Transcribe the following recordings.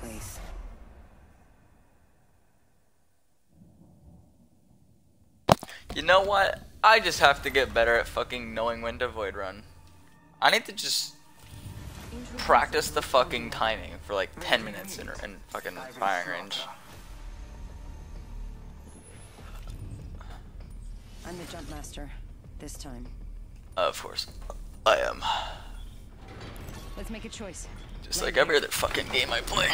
place. You know what? I just have to get better at fucking knowing when to void run. I need to just practice the fucking timing for like 10 minutes in, in fucking firing range. I'm the jump master. This time. Of course, I am. Let's make a choice. Just like every other fucking game I play.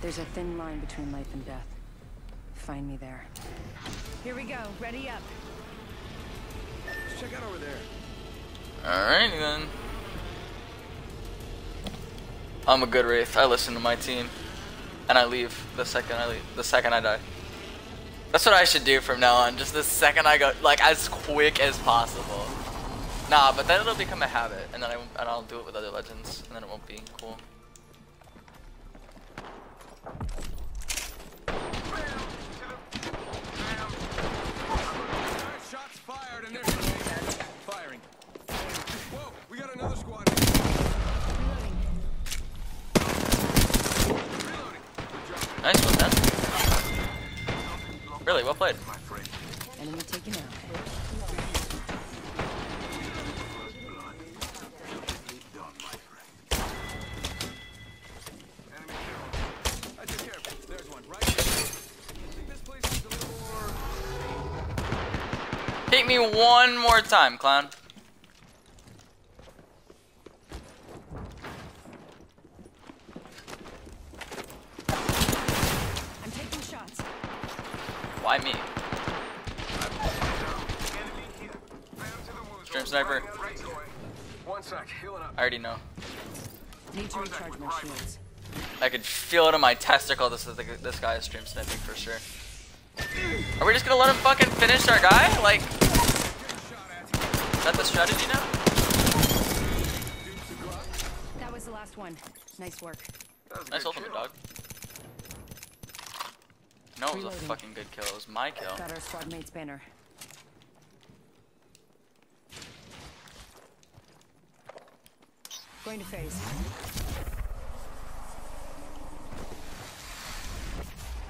There's a thin line between life and death. Find me there. Here we go. Ready up. Let's Check out over there. Alright then. I'm a good wraith. I listen to my team, and I leave the second I leave. The second I die. That's what I should do from now on. Just the second I go, like as quick as possible. Nah, but then it'll become a habit, and then I and I'll do it with other legends, and then it won't be cool. Well played. Enemy taken out. I took care of it. There's one right there. I think this place is a little more. Hit me one more time, clown. I'm taking shots. Why me? Stream sniper. One sec, up. I already know. Need to recharge my shields. I could feel it in my testicle. This is the, this guy is stream sniping for sure. Are we just gonna let him fucking finish our guy? Like, is that the strategy now? That was the last one. Nice work. Nice ultimate, dog. No, it was a fucking good kill. It was my kill. Got our squad mate's banner. Going to phase.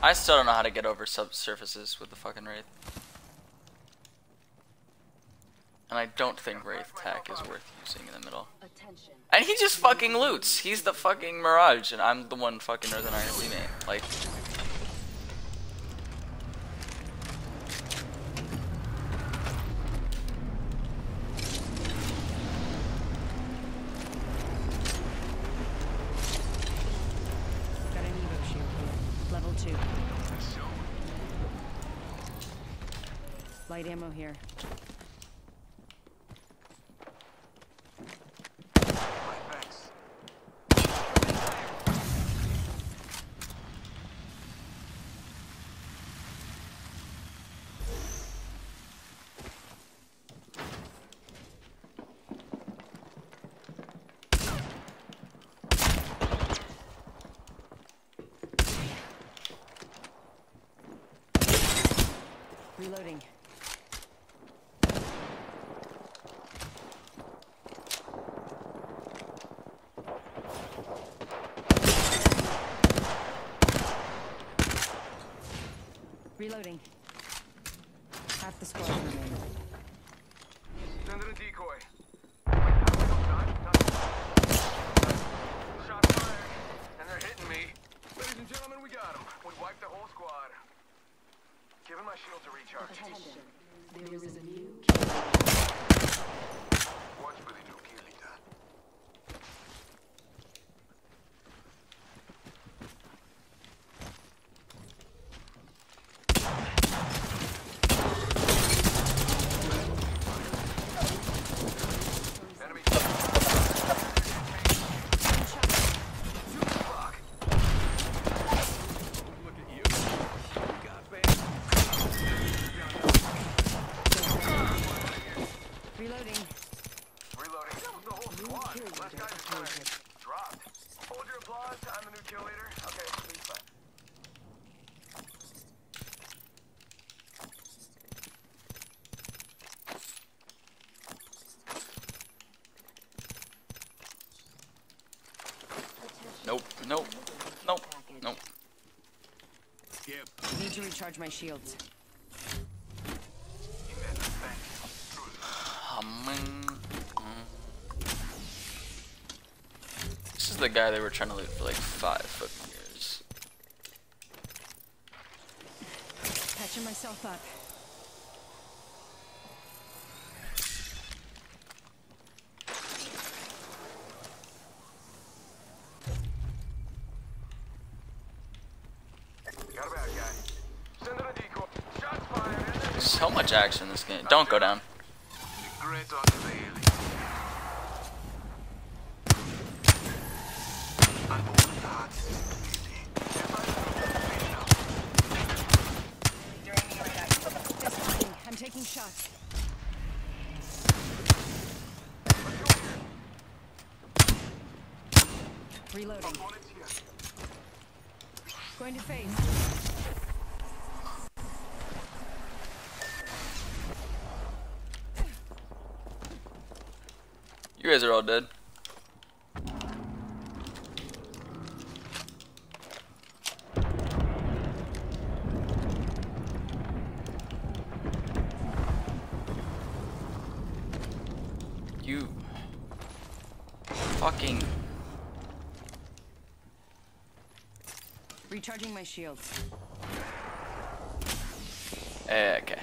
I still don't know how to get over subsurfaces with the fucking Wraith. And I don't think Wraith tech is worth using in the middle. And he just fucking loots. He's the fucking Mirage, and I'm the one fucking Northern Iron teammate. Like, ammo here. Reloading. Reloading. Half the squad remaining. Sending a decoy. Shots fired, and they're hitting me. Ladies and gentlemen, we got them. We wiped the whole squad. Giving my shield to recharge. Watch for the new kill leader. Enemy. Fuck. Look at you. God, man. Reloading. Reloading. The whole squad. Last guy is fired. Dropped. Hold your applause. I'm the kill leader. Okay, nope, nope, nope. Nope. Yep. Need to recharge my shields. Humming. Mm. This is the guy they were trying to loot for like five fucking years. Patching myself up. Got a bad guy. Send in a decoy. Shots fired. So much action in this game. Don't go down. Great on the daily. Dismounting. I'm taking shots. Reloading. Going to phase. You guys are all dead. Recharging my shields. eh, okay.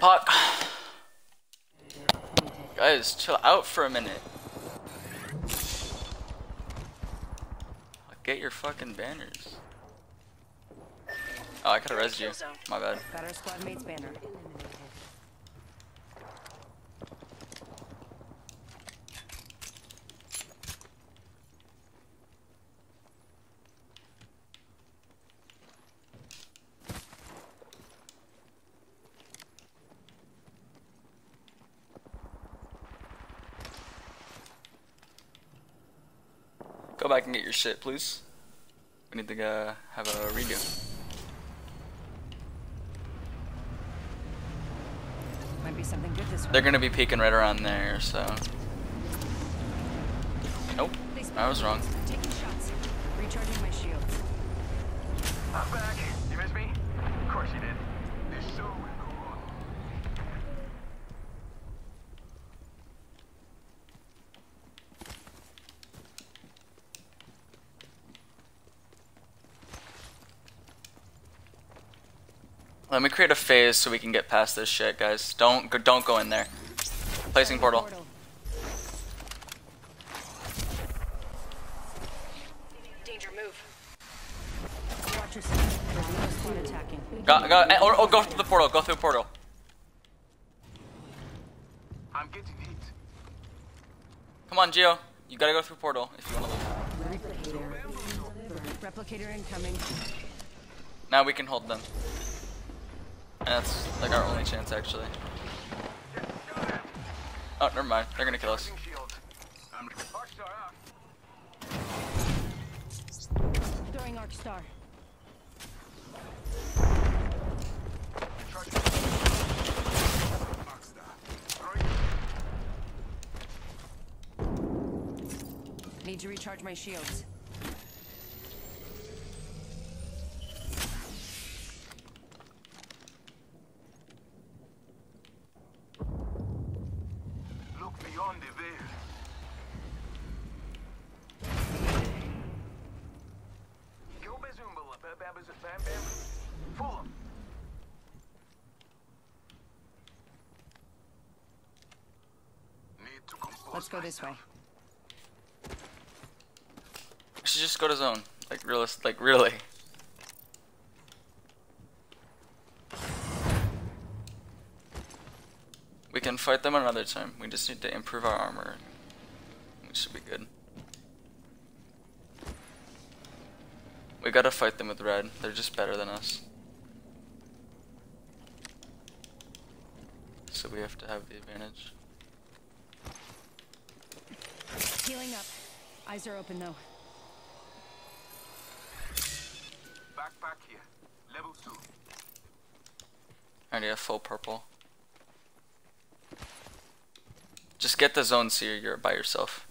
Fuck. Guys, chill out for a minute. Get your fucking banners. Oh, I could've rezzed you. My bad. Got our squad mate's banner. Go back and get your shit, please. We need to uh, have a redo. Might be something good this way. They're gonna be peeking right around there, so. Nope, They I was wrong. Taking shots. Recharging my shields. I'm back. You miss me? Of course you did. This show Let me create a phase so we can get past this shit, guys. Don't go, don't go in there. Placing portal. Danger move. Watch yourself. There's another. Go, go, eh, or, or go through the portal. Go through the portal. I'm getting hit. Come on, Geo. You gotta go through portal if you wanna live. Replicator incoming. Now we can hold them. That's like our only chance, actually. Oh, never mind. They're gonna kill us. Throwing Arc Star. Need to recharge my shields. To go this way. We should just go to zone. Like realist like really. We can fight them another time. We just need to improve our armor. We should be good. We gotta fight them with red. They're just better than us. So we have to have the advantage. Healing up. Eyes are open though. Backpack here. Level 2. I already have full purple. Just get the zone so you're, you're by yourself.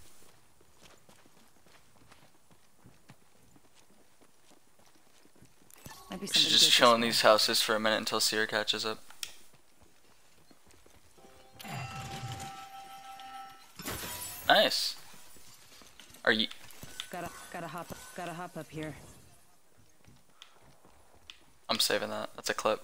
Might be We should just good chill in these houses for a minute until Seer catches up. Nice. Are you? Gotta gotta hop gotta hop up here. I'm saving that. That's a clip.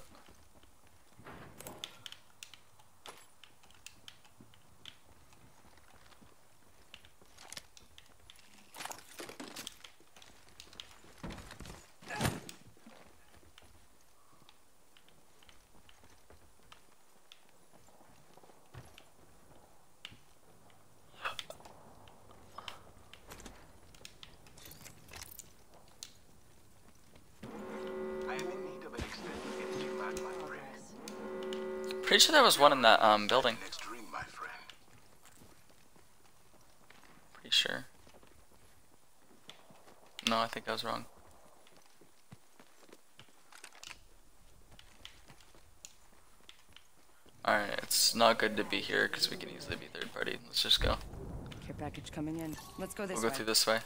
I am in need of an extended energy mat, my friend. Pretty sure there was one in that um building. Next ring, my friend. Pretty sure. No, I think I was wrong. Alright, it's not good to be here because we can easily be third party. Let's just go. Care package coming in. Let's go this We'll go way. through this way.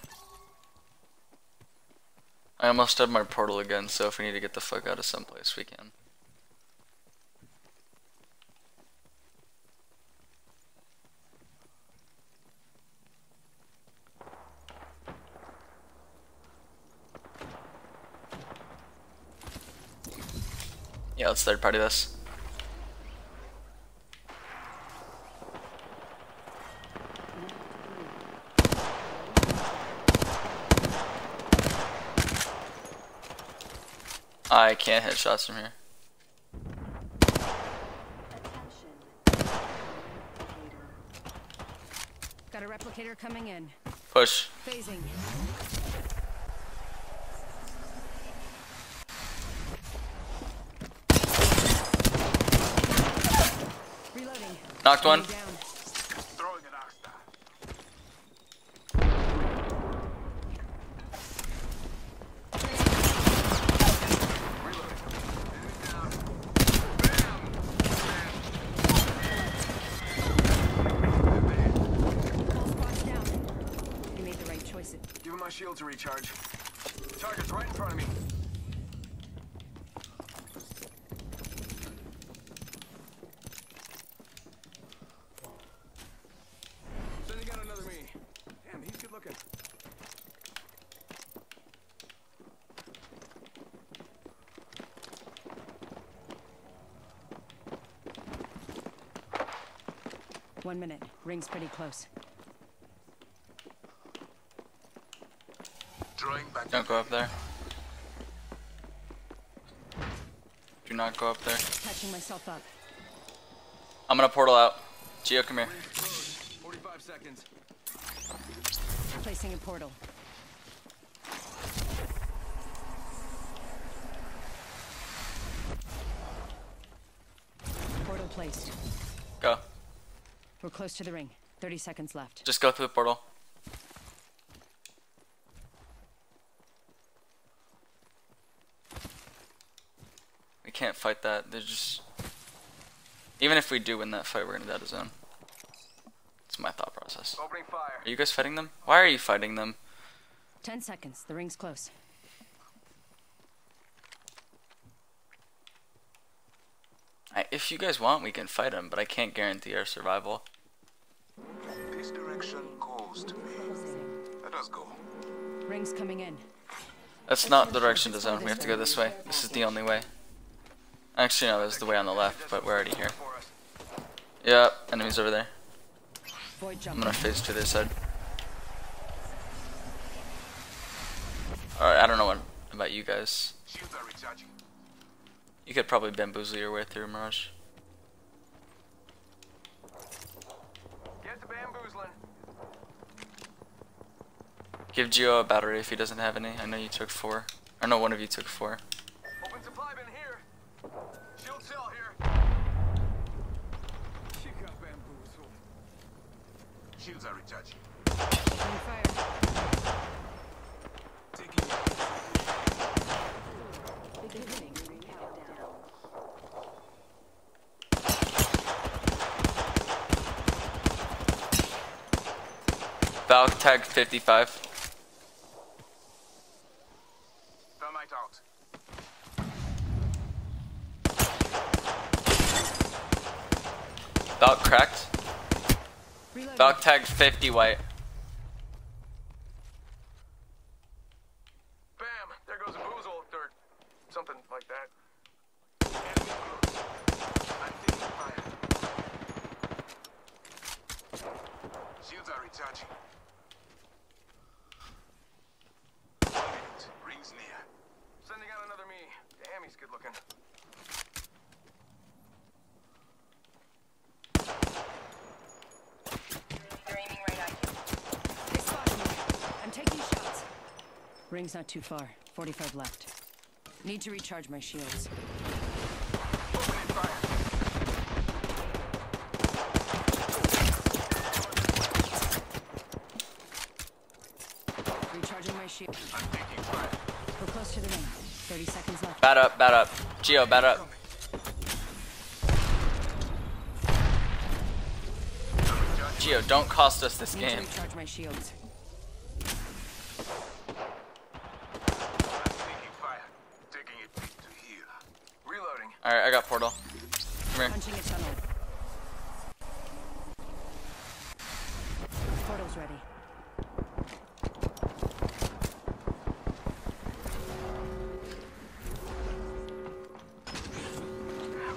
I almost had my portal again, so if we need to get the fuck out of someplace, we can. Yeah, let's third party this. I can't hit shots from here. Got a replicator coming in. Push. Phasing. Reloading. Knocked one. Enemy Down. Throwing an Oxstar. Reloading. Enemy down. Bam! All squads down. You made the right choice. Give him my shield to recharge. Target's right in front of me. Sending out another me. Damn, he's good looking. One minute. Ring's pretty close. Drawing back. Don't go up there. Do not go up there. Patching myself up. I'm gonna portal out. Geo, come here. 45 seconds. Placing a portal. Portal placed. Go. We're close to the ring. 30 seconds left. Just go through the portal. We can't fight that. They're just. Even if we do win that fight, we're gonna die to of zone. It's my thought process. Opening fire. Are you guys fighting them? Why are you fighting them? 10 seconds. The ring's close. I, if you guys want, we can fight them, but I can't guarantee our survival. This direction calls to me. Let us go. Ring's coming in. That's not the direction to zone. We have to go this way. This is the only way. Actually, no, there's the way on the left, but we're already here. Yep, enemies over there. I'm gonna phase to their side. Alright, I don't know what about you guys. You could probably bamboozle your way through, Mirage. Get to bamboozling. Give Geo a battery if he doesn't have any. I know you took four. I know one of you took four. Open supply bin here. Shield cell here. She got bamboozled. Shields are recharging. Valk tag 55. thermite out. Valk cracked. Reloading. Valk tag 50 white. Bam! There goes a boozle or something like that. Enemy close. I'm taking fire. Shields are recharging. One minute. Rings near. Sending out another me. Damn, he's good looking. They're aiming right at you. They spotted me. I'm taking shots. Ring's not too far. 45 left. Need to recharge my shields. Recharging my shield. I'm taking fire. We're close to the ring. 30 seconds left. Bat up, bat up. Geo, bat up. Geo, don't cost us this Need to game. recharge my shields. I'm taking fire. Taking it to heal. Reloading. Alright, I got portal. Come here. Punching a tunnel. Portal's ready.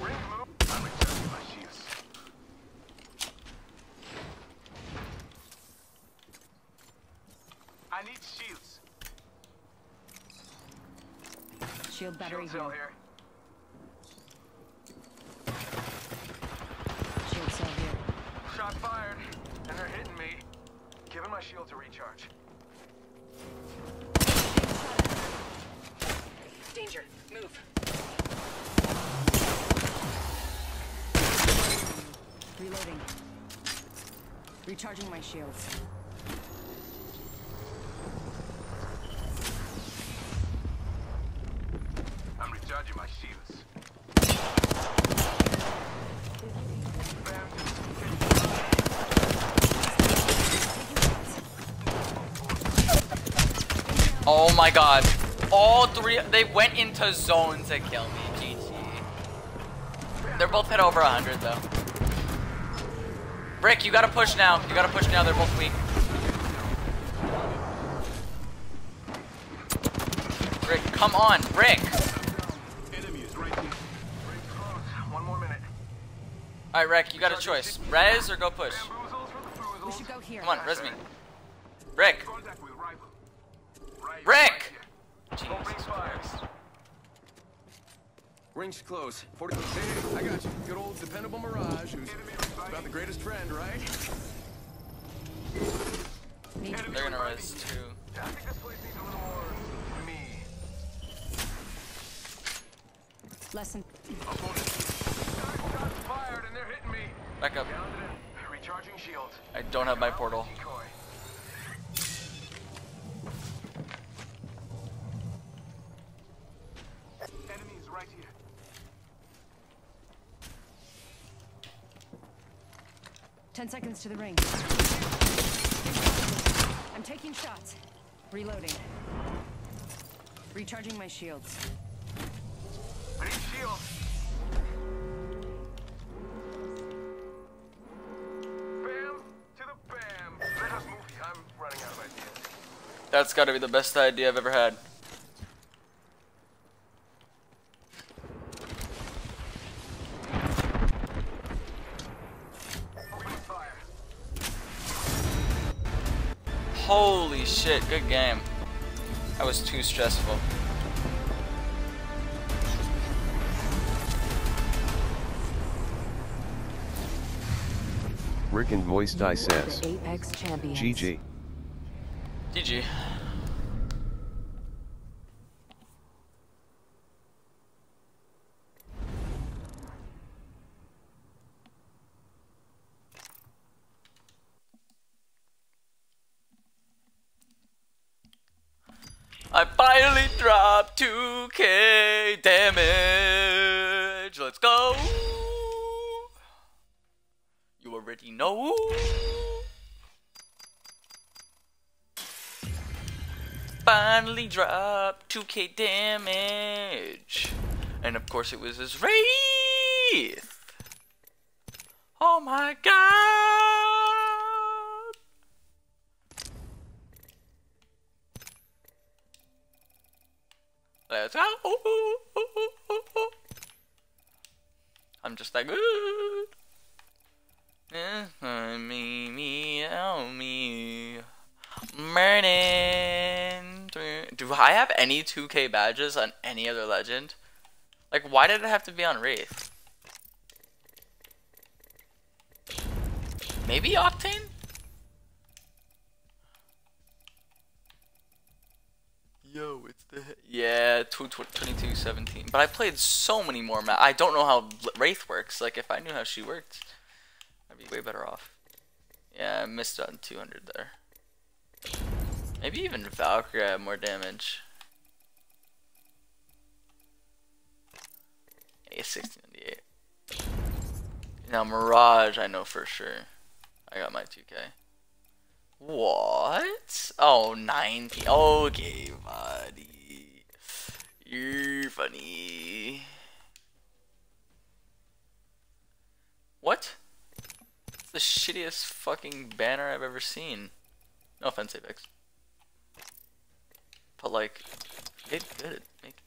Ring move. I'm recharging my shields. I need shields. Shield battery Shield cell here. here. Shield cell here. Shot fired, and they're hitting me. Giving my shield to recharge. Danger. Move. Reloading. Recharging my shields. I'm recharging my shields. Bam. Oh my god. All three, they went into zone to kill me. GG. They're both hit over 100 though. Rick, you gotta push now. You gotta push now. They're both weak. Rick, come on. Rick. Is right here. Ring's close. One more minute. Alright, Rick, you got a choice. Rez or go push. Bamboozles for the We should go here. Come on, res me. Rick. Contact with rival. Right, Rick! right Jesus. Christ. Rings close. 40. Hey, I got you. Good old dependable Mirage, who's about the greatest friend, right? They're gonna res too. I think this place needs a little more me. lesson. Fired and they're hitting me. Back up. Down to them. Recharging shields. I don't have my portal. Decoy. Enemy is right here. Ten to the ring. I'm taking shots. Reloading. Recharging my shields. I need shields. Bam to the bam. Let us move. I'm running out of ideas. That's gotta be the best idea I've ever had. Shit, good game. That was too stressful. Rick and Voice Die You says, Apex champions. GG. GG. I finally dropped 2k damage. Let's go. You already know. Finally dropped 2k damage. And of course it was his Wraith. Oh my god. Let's go. I'm just that good. Uh, me, me, oh me. Merlin. Do I have any 2k badges on any other legend? Like, why did it have to be on Wraith? Maybe Octane? 2217. But I played so many more maps. I don't know how Wraith works. Like, if I knew how she worked, I'd be way better off. Yeah, I missed on 200 there. Maybe even Valkyrie had more damage. Yeah, 1698. Now, Mirage, I know for sure. I got my 2K. What? Oh, 9P. Okay, buddy. You're funny. What? It's the shittiest fucking banner I've ever seen. No offense, Apex. But like, get good making